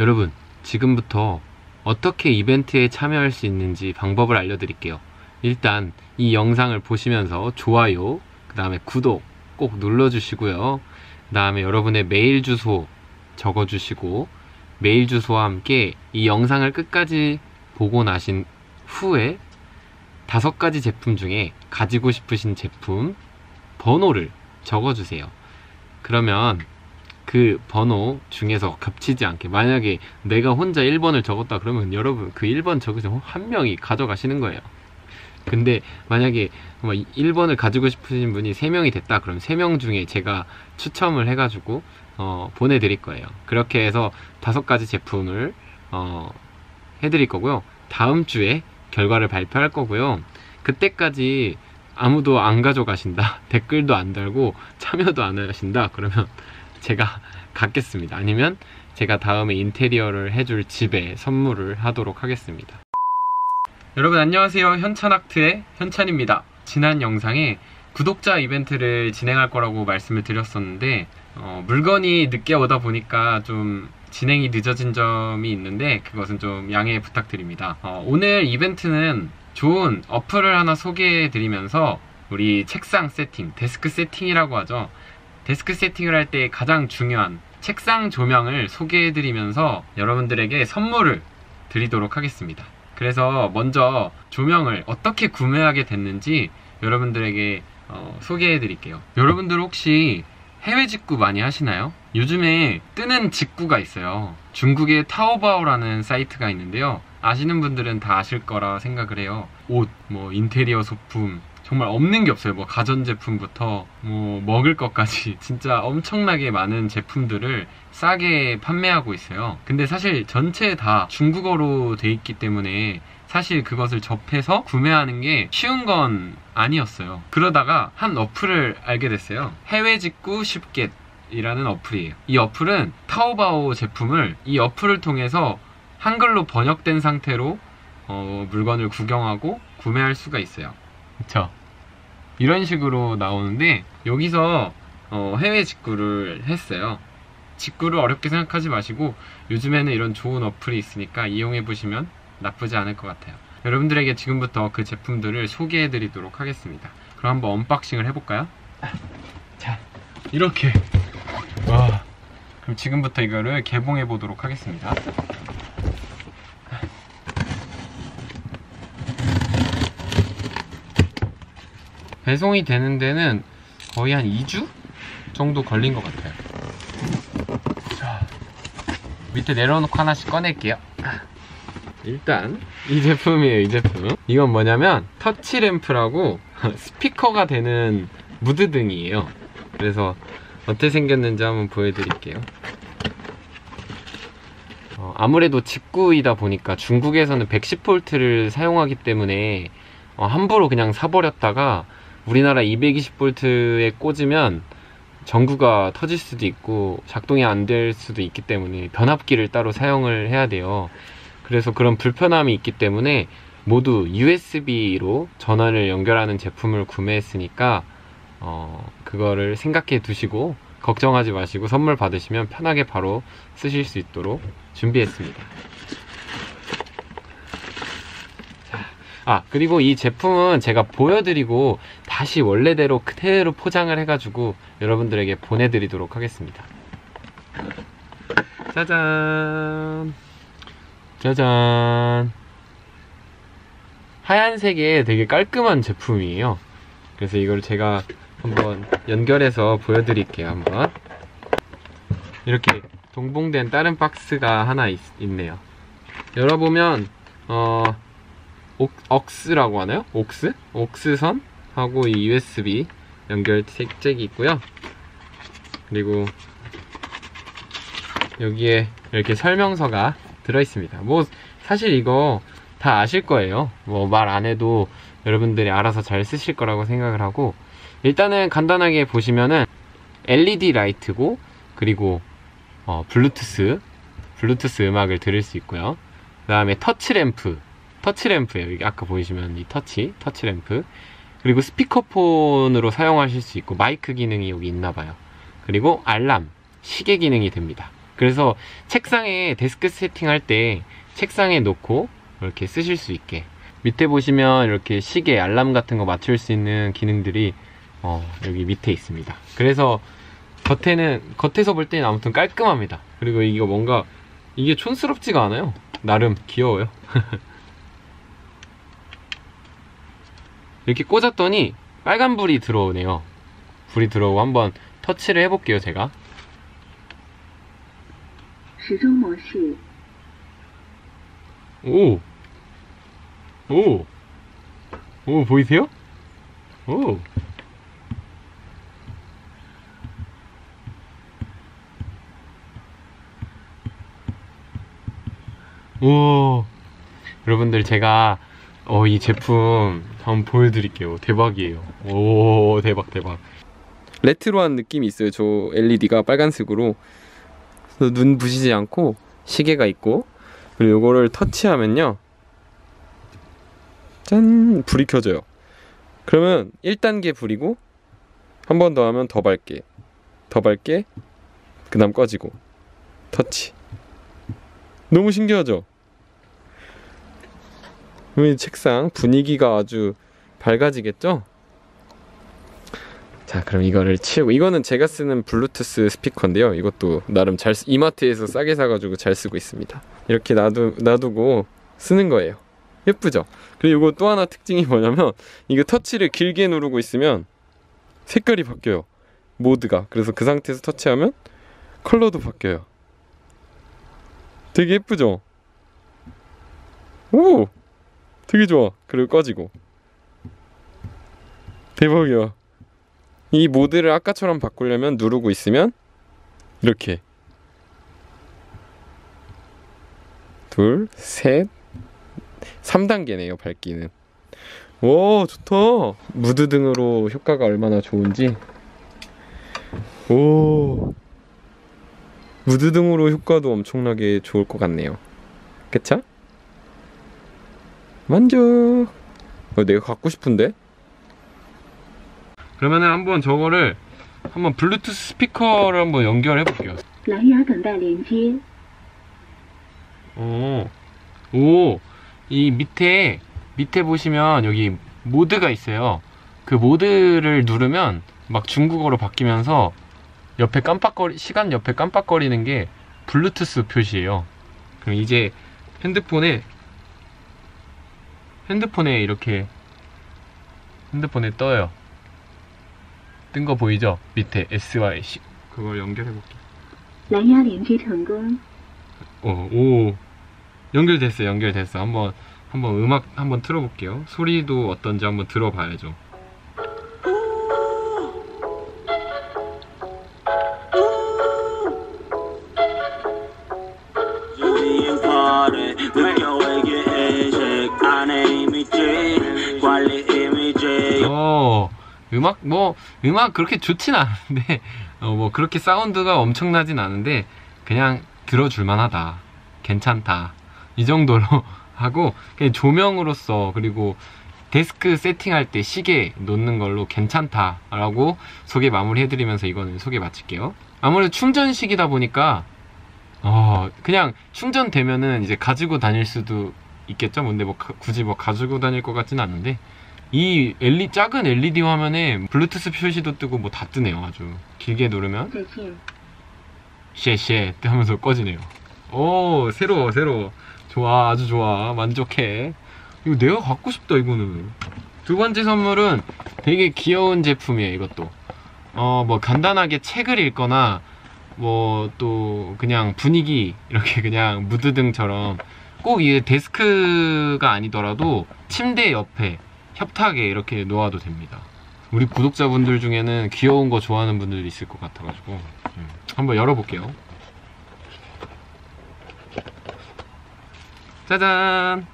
여러분, 지금부터 어떻게 이벤트에 참여할 수 있는지 방법을 알려드릴게요. 일단 이 영상을 보시면서 좋아요, 그 다음에 구독 꼭 눌러주시고요. 그 다음에 여러분의 메일 주소 적어주시고 메일 주소와 함께 이 영상을 끝까지 보고 나신 후에 다섯 가지 제품 중에 가지고 싶으신 제품 번호를 적어주세요. 그러면 그 번호 중에서 겹치지 않게 만약에 내가 혼자 1번을 적었다 그러면 여러분 그 1번 적으신 한 명이 가져가시는 거예요. 근데 만약에 1번을 가지고 싶으신 분이 3명이 됐다 그럼 3명 중에 제가 추첨을 해가지고 어, 보내드릴 거예요. 그렇게 해서 다섯 가지 제품을 어, 해드릴 거고요. 다음 주에 결과를 발표할 거고요. 그때까지 아무도 안 가져가신다. 댓글도 안 달고 참여도 안 하신다. 그러면 제가 갖겠습니다. 아니면 제가 다음에 인테리어를 해줄 집에 선물을 하도록 하겠습니다. 여러분 안녕하세요. 현찬아트의 현찬입니다. 지난 영상에 구독자 이벤트를 진행할 거라고 말씀을 드렸었는데 어, 물건이 늦게 오다 보니까 좀 진행이 늦어진 점이 있는데 그것은 좀 양해 부탁드립니다. 어, 오늘 이벤트는 좋은 어플을 하나 소개해 드리면서 우리 책상 세팅, 데스크 세팅이라고 하죠. 데스크 세팅을 할 때 가장 중요한 책상 조명을 소개해 드리면서 여러분들에게 선물을 드리도록 하겠습니다. 그래서 먼저 조명을 어떻게 구매하게 됐는지 여러분들에게 어, 소개해 드릴게요. 여러분들 혹시 해외 직구 많이 하시나요? 요즘에 뜨는 직구가 있어요. 중국의 타오바오라는 사이트가 있는데요. 아시는 분들은 다 아실 거라 생각을 해요. 옷, 뭐 인테리어 소품, 정말 없는 게 없어요. 뭐 가전제품부터 뭐 먹을 것까지 진짜 엄청나게 많은 제품들을 싸게 판매하고 있어요. 근데 사실 전체 다 중국어로 돼 있기 때문에 사실 그것을 접해서 구매하는 게 쉬운 건 아니었어요. 그러다가 한 어플을 알게 됐어요. 해외 직구 쉽게 이라는 어플이에요. 이 어플은 타오바오 제품을 이 어플을 통해서 한글로 번역된 상태로 어, 물건을 구경하고 구매할 수가 있어요. 그쵸? 이런 식으로 나오는데 여기서 어, 해외 직구를 했어요. 직구를 어렵게 생각하지 마시고 요즘에는 이런 좋은 어플이 있으니까 이용해 보시면 나쁘지 않을 것 같아요. 여러분들에게 지금부터 그 제품들을 소개해 드리도록 하겠습니다. 그럼 한번 언박싱을 해볼까요? 자, 이렇게. 와. 그럼 지금부터 이거를 개봉해 보도록 하겠습니다. 배송이 되는 데는 거의 한 2주 정도 걸린 것 같아요. 자, 밑에 내려놓고 하나씩 꺼낼게요. 일단 이 제품이에요 이 제품 이건 뭐냐면 터치램프라고 스피커가 되는 무드등이에요 그래서 어떻게 생겼는지 한번 보여드릴게요 어, 아무래도 직구이다 보니까 중국에서는 110V를 사용하기 때문에 어, 함부로 그냥 사버렸다가 우리나라 220V에 꽂으면 전구가 터질 수도 있고 작동이 안 될 수도 있기 때문에 변압기를 따로 사용을 해야 돼요 그래서 그런 불편함이 있기 때문에 모두 USB로 전원을 연결하는 제품을 구매했으니까 어, 그거를 생각해 두시고 걱정하지 마시고 선물 받으시면 편하게 바로 쓰실 수 있도록 준비했습니다. 자, 아 그리고 이 제품은 제가 보여드리고 다시 원래대로 그대로 포장을 해가지고 여러분들에게 보내드리도록 하겠습니다. 짜잔. 짜잔. 하얀색의 되게 깔끔한 제품이에요. 그래서 이걸 제가 한번 연결해서 보여드릴게요 한번. 이렇게 동봉된 다른 박스가 하나 있, 네요. 열어보면 어 옥, 억스라고 하나요? 옥스? 옥스선 하고 이 USB 연결 잭이 있고요 그리고 여기에 이렇게 설명서가 들어있습니다. 뭐 사실 이거 다 아실 거예요. 뭐 말 안 해도 여러분들이 알아서 잘 쓰실 거라고 생각을 하고 일단은 간단하게 보시면은 LED 라이트고 그리고 어, 블루투스 블루투스 음악을 들을 수 있고요. 그 다음에 터치 램프 터치 램프예요. 이게 아까 보이시면 이 터치 터치 램프 그리고 스피커폰으로 사용하실 수 있고 마이크 기능이 여기 있나 봐요. 그리고 알람 시계 기능이 됩니다. 그래서 책상에 데스크 세팅할 때 책상에 놓고 이렇게 쓰실 수 있게 밑에 보시면 이렇게 시계 알람 같은 거 맞출 수 있는 기능들이 어, 여기 밑에 있습니다 그래서 겉에는 겉에서 볼 때는 아무튼 깔끔합니다 그리고 이거 뭔가 이게 촌스럽지가 않아요 나름 귀여워요 이렇게 꽂았더니 빨간 불이 들어오네요. 불이 들어오고 한번 터치를 해볼게요, 제가. 시중模式 오! 오! 오, 보이세요? 오! 오! 여러분들 제가 어, 이 제품 한번 보여드릴게요. 대박이에요. 오, 대박, 대박. 레트로한 느낌이 있어요. 저 LED가 빨간색으로. 눈 부시지 않고 시계가 있고 그리고 이거를 터치하면요. 짠! 불이 켜져요. 그러면 1단계 불이고 한 번 더 하면 더 밝게 더 밝게 그 다음 꺼지고 터치 너무 신기하죠? 이 책상 분위기가 아주 밝아지겠죠? 자 그럼 이거를 치우고 이거는 제가 쓰는 블루투스 스피커인데요 이것도 나름 잘 쓰- 이마트에서 싸게 사가지고 잘 쓰고 있습니다 이렇게 놔두, 놔두고 쓰는 거예요 예쁘죠? 그리고 이거 또 하나 특징이 뭐냐면 이거 터치를 길게 누르고 있으면 색깔이 바뀌어요 모드가 그래서 그 상태에서 터치하면 컬러도 바뀌어요 되게 예쁘죠? 오! 되게 좋아. 그리고 꺼지고. 대박이야. 이 모드를 아까처럼 바꾸려면 누르고 있으면 이렇게. 둘, 셋, 3단계네요 밝기는. 오 좋다. 무드등으로 효과가 얼마나 좋은지. 오. 무드등으로 효과도 엄청나게 좋을 것 같네요. 그쵸? 만족. 어, 내가 갖고 싶은데? 그러면은 한번 저거를 한번 블루투스 스피커를 한번 연결해 볼게요. 어. 오, 이 밑에 밑에 보시면 여기 모드가 있어요. 그 모드를 누르면 막 중국어로 바뀌면서 옆에 깜빡거리 시간 옆에 깜빡거리는 게 블루투스 표시예요. 그럼 이제 핸드폰에 핸드폰에 이렇게 핸드폰에 떠요. 뜬 거 보이죠? 밑에 SYC. 그걸 연결해볼게요. 라이언 연결 성공. 어, 오. 연결됐어요, 연결됐어. 한번, 한번 음악 한번 틀어볼게요. 소리도 어떤지 한번 들어봐야죠. 음악 뭐 음악 그렇게 좋진 않은데 어, 뭐 그렇게 사운드가 엄청나진 않은데 그냥 들어줄만 하다. 괜찮다. 이 정도로 하고 그냥 조명으로서 그리고 데스크 세팅할 때 시계 놓는 걸로 괜찮다 라고 소개 마무리 해드리면서 이거는 소개 마칠게요. 아무래도 충전식이다 보니까 어 그냥 충전되면은 이제 가지고 다닐 수도 있겠죠? 근데 뭐 가- 굳이 뭐 가지고 다닐 것 같지는 않은데 이 LED, 작은 LED 화면에 블루투스 표시도 뜨고 뭐 다 뜨네요 아주. 길게 누르면. 再见。 쉐쉐 하면서 꺼지네요. 오 새로워 새로워. 좋아 아주 좋아. 만족해. 이거 내가 갖고 싶다 이거는. 두 번째 선물은 되게 귀여운 제품이에요 이것도. 어 뭐 간단하게 책을 읽거나 뭐 또 그냥 분위기 이렇게 그냥 무드등처럼 꼭 이게 데스크가 아니더라도 침대 옆에 협탁에 이렇게 놓아도 됩니다. 우리 구독자분들 중에는 귀여운 거 좋아하는 분들이 있을 것 같아가지고 음, 한번 열어볼게요. 짜잔!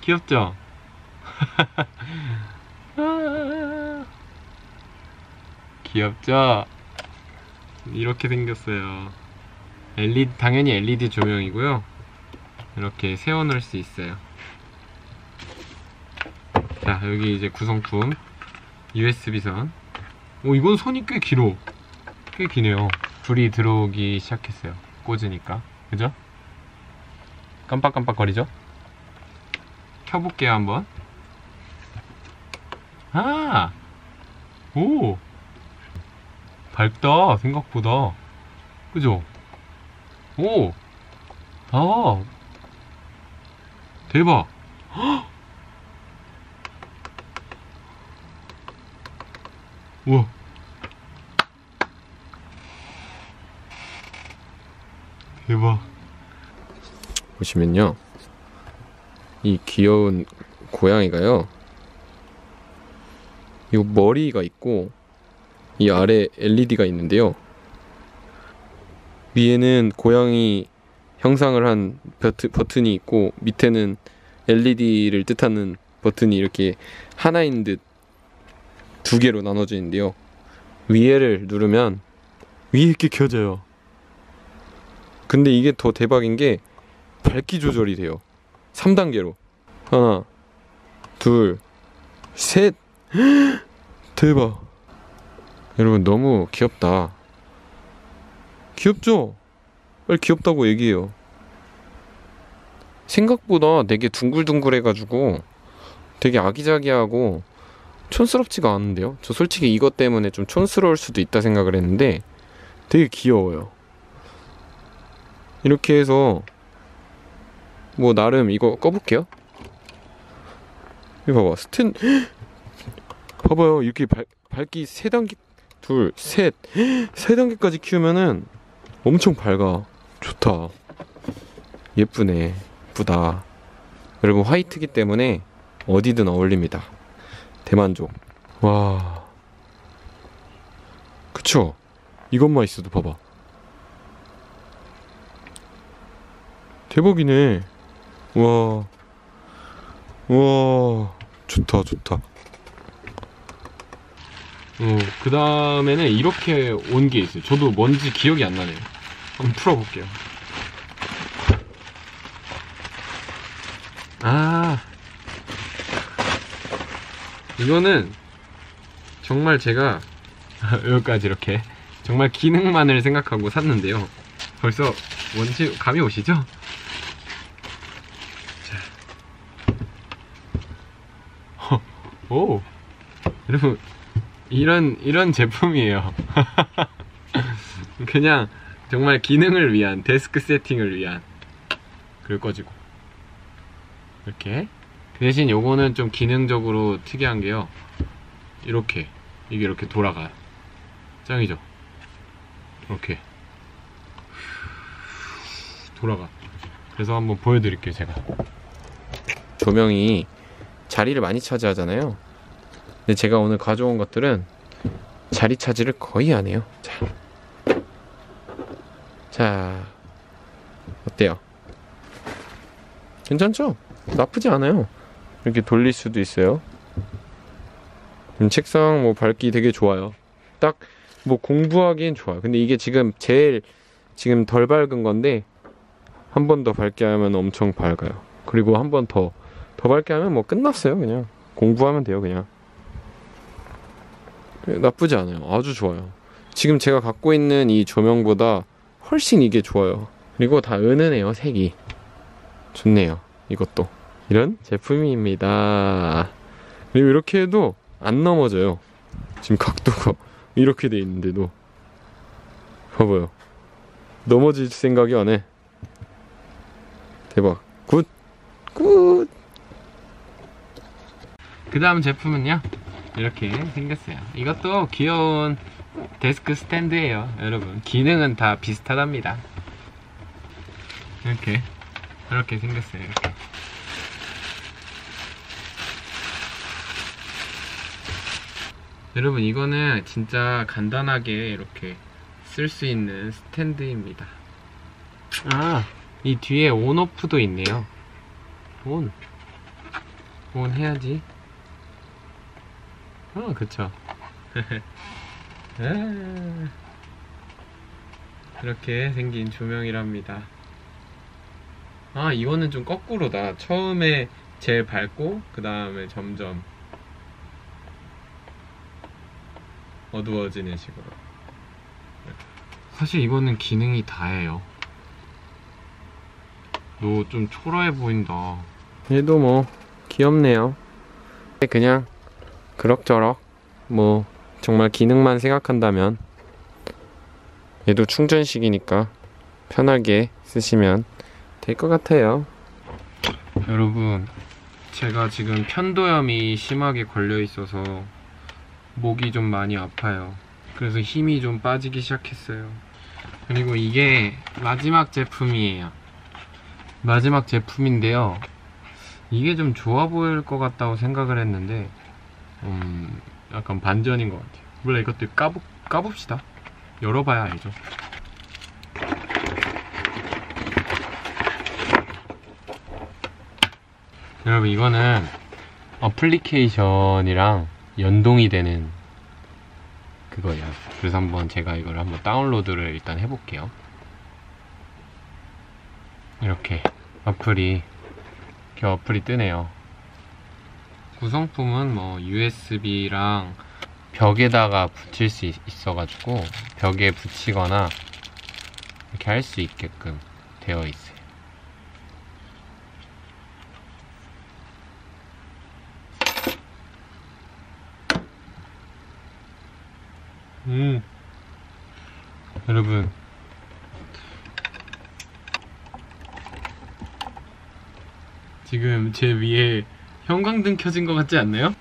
귀엽죠? 아, 귀엽죠? 이렇게 생겼어요. LED, 당연히 LED 조명이고요. 이렇게 세워놓을 수 있어요 자 여기 이제 구성품 USB선 오 이건 선이 꽤 길어 꽤 기네요 불이 들어오기 시작했어요. 꽂으니까. 그죠? 깜빡깜빡 거리죠? 켜볼게요, 한번. 아! 오! 밝다, 생각보다. 그죠? 오! 아! 대박! 헉! 우와! 대박. 보시면요. 이 귀여운 고양이가요. 이 머리가 있고 이 아래 LED가 있는데요. 위에는 고양이 형상을 한 버트, 버튼이 있고 밑에는 LED를 뜻하는 버튼이 이렇게 하나인 듯 두 개로 나눠져 있는데요. 위에를 누르면 위에 이렇게 켜져요. 근데 이게 더 대박인 게 밝기 조절이 돼요. 3단계로. 하나, 둘, 셋. 대박. 여러분 너무 귀엽다. 귀엽죠? 빨리 귀엽다고 얘기해요. 생각보다 되게 둥글둥글해가지고 되게 아기자기하고 촌스럽지가 않은데요. 저 솔직히 이것 때문에 좀 촌스러울 수도 있다 생각을 했는데 되게 귀여워요. 이렇게 해서 뭐 나름 이거 꺼볼게요. 이거 봐봐. 스탠 봐봐요. 이렇게 밝, 밝기 세 단계 둘 셋. 세 단계까지 키우면은 엄청 밝아. 좋다. 예쁘네. 예쁘다. 여러분 화이트기 때문에 어디든 어울립니다 대만족 와 그쵸 이것만 있어도 봐봐 대박이네 와, 와, 좋다, 좋다. 어, 그 다음에는 이렇게 온 게 있어요. 저도 뭔지 기억이 안 나네요. 한번 풀어볼게요. 아, 이거는 정말 제가 여기까지 이렇게 정말 기능만을 생각하고 샀는데요. 벌써 뭔지 감이 오시죠? 오. 여러분 이런 이런 제품이에요. 그냥 정말 기능을 위한 데스크 세팅을 위한 그럴 꺼지고. 이렇게. 그 대신 요거는 좀 기능적으로 특이한 게요 이렇게 이게 이렇게 돌아가요 짱이죠 이렇게 돌아가 그래서 한번 보여드릴게요 제가 조명이 자리를 많이 차지하잖아요. 근데 제가 오늘 가져온 것들은 자리 차지를 거의 안 해요. 자, 자 어때요? 괜찮죠? 나쁘지 않아요. 이렇게 돌릴 수도 있어요. 음, 책상 뭐 밝기 되게 좋아요. 딱 뭐 공부하기엔 좋아요. 근데 이게 지금 제일 지금 덜 밝은 건데 한 번 더 밝게 하면 엄청 밝아요. 그리고 한 번더 더 밝게 하면 뭐 끝났어요 그냥 공부하면 돼요 그냥 나쁘지 않아요 아주 좋아요 지금 제가 갖고 있는 이 조명보다 훨씬 이게 좋아요 그리고 다 은은해요 색이 좋네요 이것도 이런 제품입니다. 그리고 이렇게 해도 안 넘어져요. 지금 각도가 이렇게 돼 있는데도. 봐봐요. 넘어질 생각이 안 해. 대박. good good. 그 다음 제품은요? 이렇게 생겼어요. 이것도 귀여운 데스크 스탠드예요 여러분. 기능은 다 비슷하답니다. 이렇게 이렇게 생겼어요 이렇게 여러분 이거는 진짜 간단하게 이렇게 쓸 수 있는 스탠드입니다 아 이 뒤에 온오프도 있네요 온 온 해야지 어, 그쵸. 아. 이렇게 생긴 조명이랍니다. 아, 이거는 좀 거꾸로다. 처음에 제일 밝고, 그 다음에 점점 어두워지는 식으로. 사실 이거는 기능이 다예요. 너 좀 초라해 보인다. 얘도 뭐 귀엽네요. 그냥 그럭저럭 뭐 정말 기능만 생각한다면 얘도 충전식이니까 편하게 쓰시면 될 것 같아요. 여러분, 제가 지금 편도염이 심하게 걸려 있어서 목이 좀 많이 아파요. 그래서 힘이 좀 빠지기 시작했어요. 그리고 이게 마지막 제품이에요. 마지막 제품인데요. 이게 좀 좋아 보일 것 같다고 생각을 했는데, 음, 약간 반전인 것 같아요. 몰라, 이것도 까보, 까봅시다. 열어봐야 알죠. 여러분, 이거는 어플리케이션이랑 연동이 되는 그거예요. 그래서 한번 제가 이걸 한번 다운로드를 일단 해볼게요. 이렇게 어플이 이렇게 어플이 뜨네요. 구성품은 뭐 USB랑 벽에다가 붙일 수 있- 있어가지고 벽에 붙이거나 이렇게 할 수 있게끔 되어 있어요. 음. 여러분. 지금 제 위에 형광등 켜진 것 같지 않나요?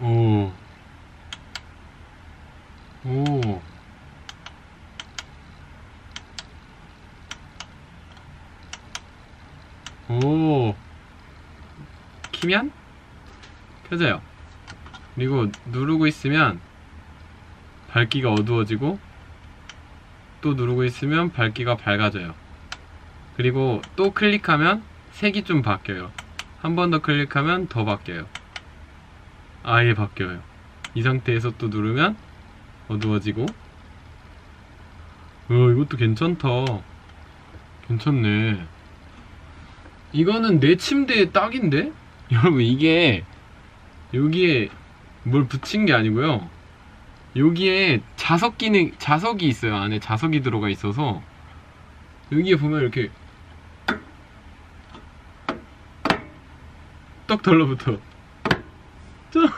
오. 오. 오. 키면 켜져요. 그리고 누르고 있으면 밝기가 어두워지고 또 누르고 있으면 밝기가 밝아져요. 그리고 또 클릭하면 색이 좀 바뀌어요. 한 번 더 클릭하면 더 바뀌어요. 아예 바뀌어요. 이 상태에서 또 누르면 어두워지고 어 이것도 괜찮다. 괜찮네. 이거는 내 침대에 딱인데? 여러분 이게 여기에 뭘 붙인 게 아니고요. 여기에 자석 기능, 자석이 있어요. 안에 자석이 들어가 있어서 여기에 보면 이렇게 떡 달라붙어. 짠.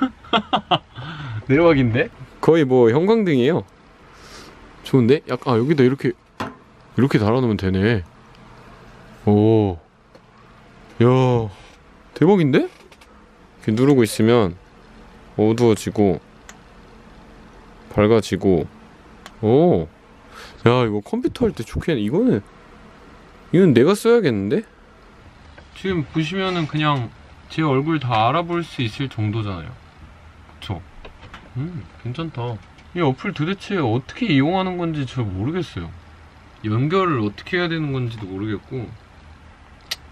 내려가긴데? 거의 뭐 형광등이에요. 좋은데? 약간 아, 여기다 이렇게 이렇게 달아놓으면 되네. 오, 야 대박인데? 이렇게 누르고 있으면 어두워지고 밝아지고 오, 야 이거 컴퓨터 할 때 좋겠네. 이거는 이건 내가 써야겠는데? 지금 보시면은 그냥 제 얼굴 다 알아볼 수 있을 정도잖아요. 그쵸? 음, 괜찮다. 이 어플 도대체 어떻게 이용하는 건지 잘 모르겠어요. 연결을 어떻게 해야 되는 건지도 모르겠고.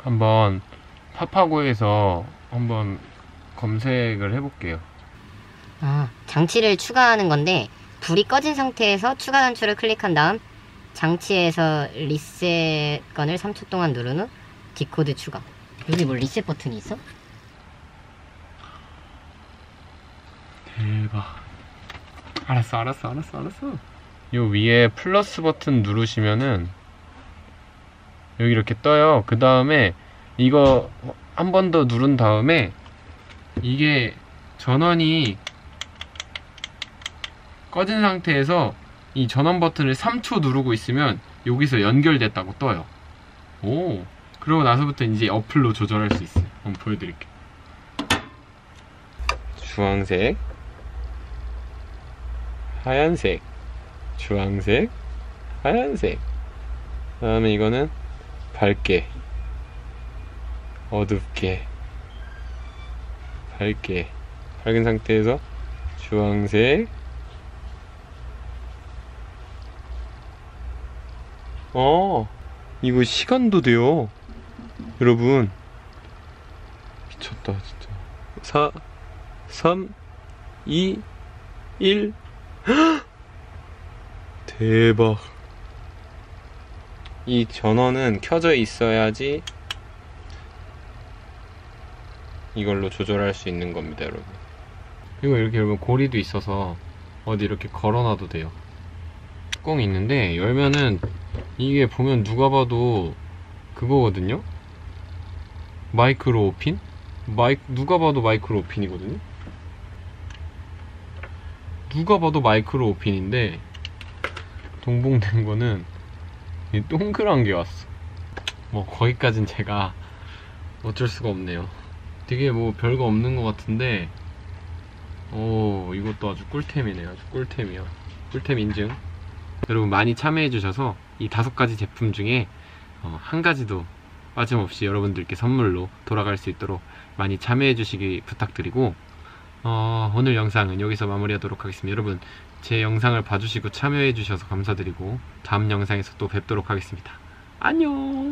한번 파파고에서 한번 검색을 해볼게요. 아, 장치를 추가하는 건데 불이 꺼진 상태에서 추가 단추를 클릭한 다음 장치에서 리셋 건을 3초 동안 누른 후 디코드 추가. 여기 뭐 리셋 버튼이 있어? 대박. 알았어, 알았어, 알았어, 알았어. 요 위에 플러스 버튼 누르시면은 여기 이렇게 떠요. 그 다음에 이거 한 번 더 누른 다음에 이게 전원이 꺼진 상태에서 이 전원 버튼을 3초 누르고 있으면 여기서 연결됐다고 떠요. 오. 그러고 나서부터 이제 어플로 조절할 수 있어요. 한번 보여드릴게요. 주황색, 하얀색, 주황색, 하얀색. 그 다음에 이거는 밝게, 어둡게, 밝게, 밝은 상태에서 주황색. 어, 이거 시간도 돼요. 여러분. 미쳤다, 진짜. 4, 3, 2, 1. 대박. 이 전원은 켜져 있어야지 이걸로 조절할 수 있는 겁니다, 여러분. 그리고 이렇게 여러분 고리도 있어서 어디 이렇게 걸어놔도 돼요. 뚜껑이 있는데 열면은 이게 보면 누가 봐도 그거거든요. 마이크로 오핀? 마이 누가 봐도 마이크로 오핀이거든요. 누가 봐도 마이크로 오핀인데 동봉된 거는 이 동그란 게 왔어. 뭐 거기까진 제가 어쩔 수가 없네요. 되게 뭐 별거 없는 것 같은데 오 이것도 아주 꿀템이네요. 아주 꿀템이야. 꿀템 인증. 여러분 많이 참여해 주셔서 이 다섯 가지 제품 중에 어, 한 가지도 빠짐없이 여러분들께 선물로 돌아갈 수 있도록 많이 참여해 주시기 부탁드리고 어, 오늘 영상은 여기서 마무리하도록 하겠습니다. 여러분 제 영상을 봐주시고 참여해 주셔서 감사드리고 다음 영상에서 또 뵙도록 하겠습니다. 안녕